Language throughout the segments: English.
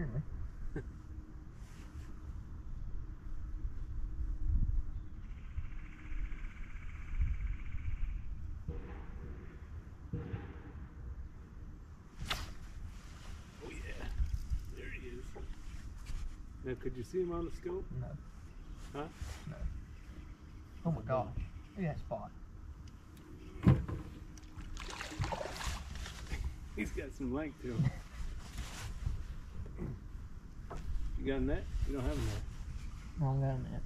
apparently. oh yeah, there he is. Now, could you see him on the scope? No. Huh? No. Oh my gosh, Yeah, at fine. He's got some length to him. You got a net? You don't have a net. Wrong gun net.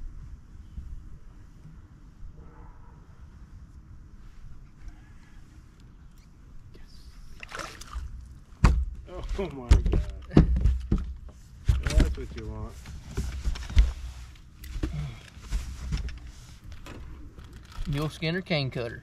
Oh my god. That's what you want. Mule skinner cane cutter.